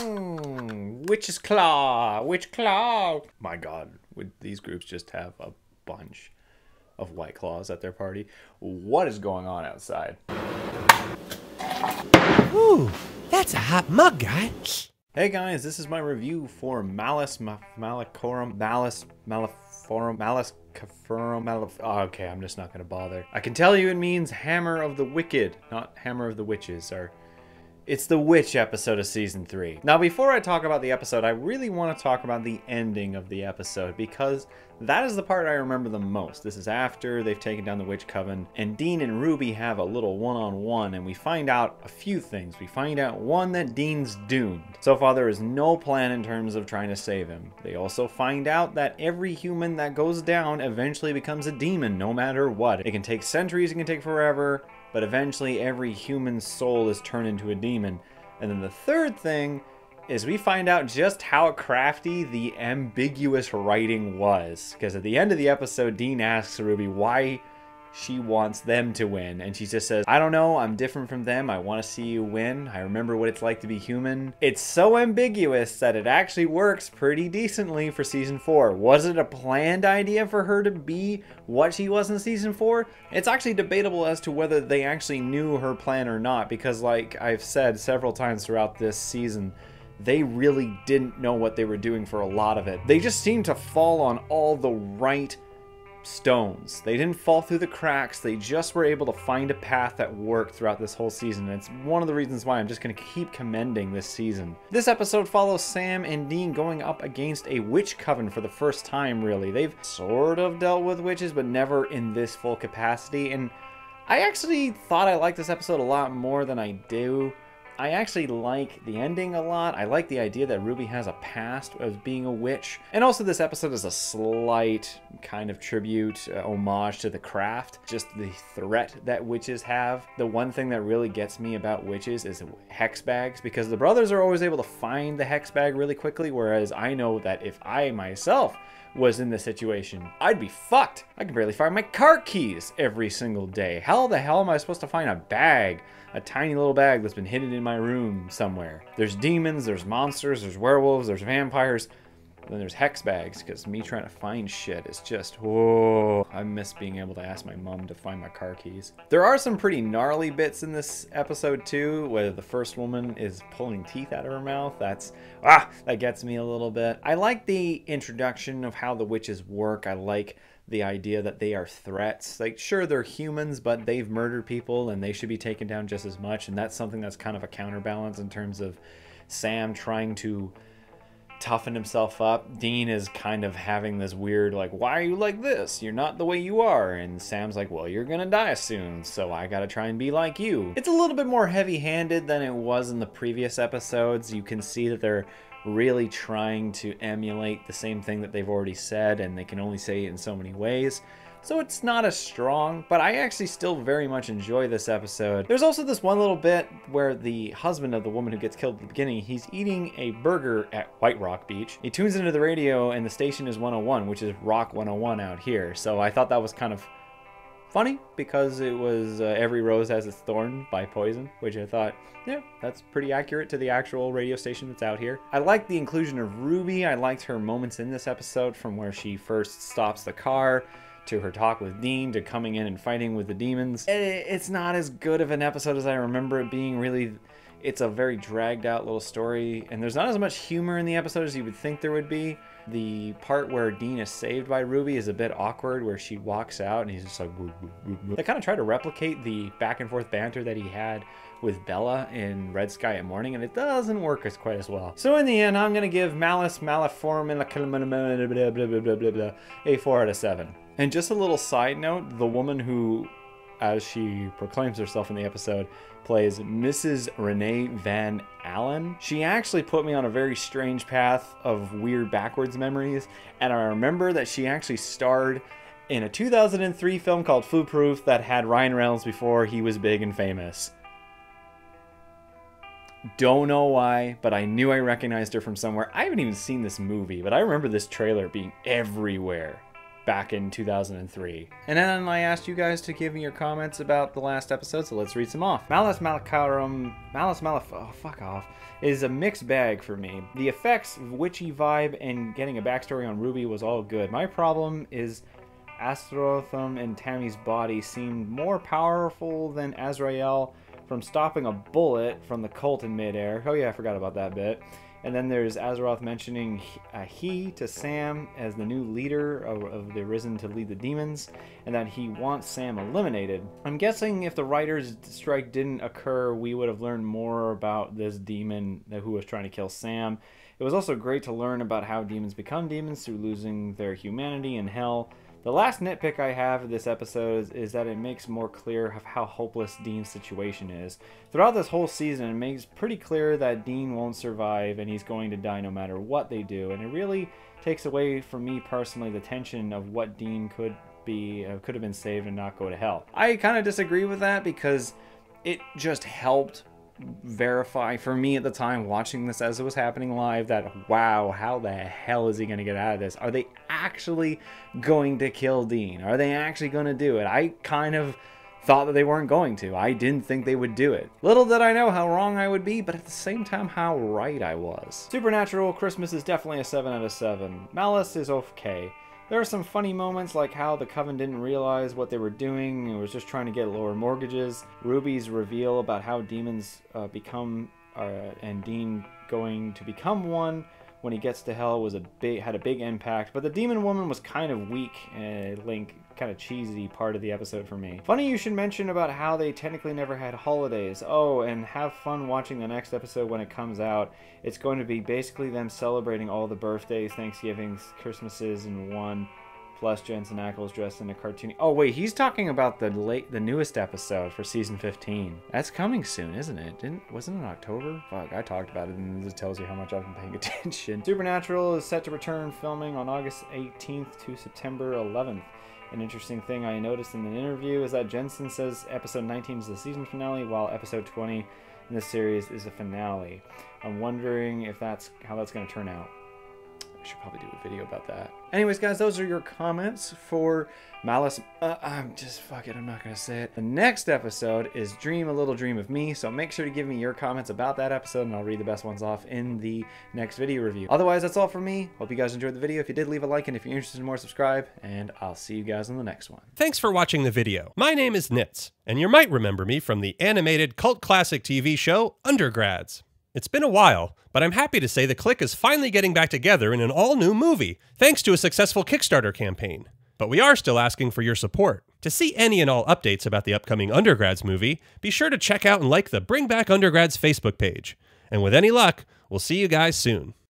Mm, witch's claw, witch claw. My God, would these groups just have a bunch of white claws at their party? What is going on outside? Ooh, that's a hot mug, guy. Hey guys, this is my review for Malus Ma- Malicorum Malus Maleforum Malus Cafurum Malif. Oh, okay, I'm just not gonna bother. I can tell you it means Hammer of the Wicked, not Hammer of the Witches. Or it's the Witch episode of season three. Now, before I talk about the episode, I really want to talk about the ending of the episode because that is the part I remember the most. This is after they've taken down the Witch Coven, and Dean and Ruby have a little one on one, and we find out a few things. We find out one, that Dean's doomed. So far, there is no plan in terms of trying to save him. They also find out that every human that goes down eventually becomes a demon, no matter what. It can take centuries, it can take forever, but eventually every human soul is turned into a demon. And then the third thing is we find out just how crafty the ambiguous writing was. Because at the end of the episode, Dean asks Ruby why she wants them to win. And she just says, I don't know, I'm different from them. I want to see you win. I remember what it's like to be human. It's so ambiguous that it actually works pretty decently for season four. Was it a planned idea for her to be what she was in season four? It's actually debatable as to whether they actually knew her plan or not, because, like I've said several times throughout this season, they really didn't know what they were doing for a lot of it. They just seemed to fall on all the right stones. They didn't fall through the cracks. They just were able to find a path that worked throughout this whole season. And it's one of the reasons why I'm just going to keep commending this season. This episode follows Sam and Dean going up against a witch coven for the first time, really. They've sort of dealt with witches, but never in this full capacity. And I actually thought I liked this episode a lot more than I do. I actually like the ending a lot. I like the idea that Ruby has a past of being a witch. And also this episode is a slight kind of tribute, uh, homage to the craft. Just the threat that witches have. The one thing that really gets me about witches is hex bags because the brothers are always able to find the hex bag really quickly. Whereas I know that if I myself was in this situation, I'd be fucked. I can barely find my car keys every single day. How the hell am I supposed to find a bag? A tiny little bag that's been hidden in my room somewhere. There's demons, there's monsters, there's werewolves, there's vampires. Then there's hex bags, because me trying to find shit is just, whoa. I miss being able to ask my mom to find my car keys. There are some pretty gnarly bits in this episode too, where the first woman is pulling teeth out of her mouth. That's, ah, that gets me a little bit. I like the introduction of how the witches work. I like the idea that they are threats. Like, sure, they're humans, but they've murdered people and they should be taken down just as much. And that's something that's kind of a counterbalance in terms of Sam trying to toughen himself up. Dean is kind of having this weird, like, why are you like this? You're not the way you are. And Sam's like, well, you're gonna die soon, so I gotta try and be like you. It's a little bit more heavy handed than it was in the previous episodes. You can see that they're really trying to emulate the same thing that they've already said, and they can only say it in so many ways so it's not as strong, but I actually still very much enjoy this episode. There's also this one little bit where the husband of the woman who gets killed at the beginning, he's eating a burger at White Rock Beach. He tunes into the radio and the station is 101, which is Rock 101 out here. So I thought that was kind of funny because it was uh, Every Rose Has Its Thorn by Poison, which I thought, yeah, that's pretty accurate to the actual radio station that's out here. I liked the inclusion of Ruby. I liked her moments in this episode from where she first stops the car to her talk with Dean to coming in and fighting with the demons. It's not as good of an episode as I remember it being. Really, it's a very dragged out little story, and there's not as much humor in the episode as you would think there would be. The part where Dean is saved by Ruby is a bit awkward, where she walks out and he's just like. They kind of try to replicate the back and forth banter that he had with Bella in Red Sky at Morning, and it doesn't work as quite as well. So in the end, I'm gonna give Malus Maleforum a four out of seven. And just a little side note, the woman who, as she proclaims herself in the episode, plays Mrs. Renee Van Allen. She actually put me on a very strange path of weird backwards memories, and I remember that she actually starred in a 2003 film called Foolproof that had Ryan Reynolds before he was big and famous. Don't know why, but I knew I recognized her from somewhere. I haven't even seen this movie, but I remember this trailer being everywhere back in 2003. And then I asked you guys to give me your comments about the last episode, so let's read some off. Malus Malacarum, Malus Malif, oh fuck off, is a mixed bag for me. The effects, witchy vibe, and getting a backstory on Ruby was all good. My problem is Astrothum and Tammy's body seemed more powerful than Azrael from stopping a bullet from the cult in midair. Oh yeah, I forgot about that bit. And then there's Azeroth mentioning uh, he to Sam as the new leader of, of, the Risen to lead the demons, and that he wants Sam eliminated. I'm guessing if the writer's strike didn't occur, we would have learned more about this demon who was trying to kill Sam. It was also great to learn about how demons become demons through losing their humanity in hell. The last nitpick I have of this episode is, is, that it makes more clear of how hopeless Dean's situation is. Throughout this whole season, it makes pretty clear that Dean won't survive and he's going to die no matter what they do, and it really takes away from me personally the tension of what Dean could be, uh, could have been saved and not go to hell. I kind of disagree with that because it just helped verify for me at the time watching this as it was happening live that wow how the hell is he going to get out of this? Are they actually going to kill dean? Are they actually going to do it? I kind of thought that they weren't going to. I didn't think they would do it. Little did i know how wrong i would be but at the same time how right i was. Supernatural christmas is definitely a 7 out of 7 malice is okay there are some funny moments like how the Coven didn't realize what they were doing and was just trying to get lower mortgages. Ruby's reveal about how demons uh, become uh, and Dean going to become one when he gets to hell was a big had a big impact. But the demon woman was kind of weak and Link kind of cheesy part of the episode for me. Funny you should mention about how they technically never had holidays. Oh, and have fun watching the next episode when it comes out. It's going to be basically them celebrating all the birthdays, Thanksgivings, Christmases in one. Plus Jensen Ackles dressed in a cartoon. Oh wait, he's talking about the late, the newest episode for season 15. That's coming soon, isn't it? Didn't wasn't it in October? Fuck, I talked about it, and this tells you how much I've been paying attention. Supernatural is set to return filming on August 18th to September 11th. An interesting thing I noticed in an interview is that Jensen says episode 19 is the season finale, while episode 20 in this series is a finale. I'm wondering if that's how that's going to turn out. I should probably do a video about that. Anyways, guys, those are your comments for Malice. Uh, I'm just fuck it. I'm not gonna say it. The next episode is Dream a Little Dream of Me. So make sure to give me your comments about that episode, and I'll read the best ones off in the next video review. Otherwise, that's all from me. Hope you guys enjoyed the video. If you did, leave a like, and if you're interested in more, subscribe. And I'll see you guys in the next one. Thanks for watching the video. My name is Nitz, and you might remember me from the animated cult classic TV show Undergrads. It's been a while, but I'm happy to say the Clique is finally getting back together in an all new movie, thanks to a successful Kickstarter campaign. But we are still asking for your support. To see any and all updates about the upcoming Undergrads movie, be sure to check out and like the Bring Back Undergrads Facebook page. And with any luck, we'll see you guys soon.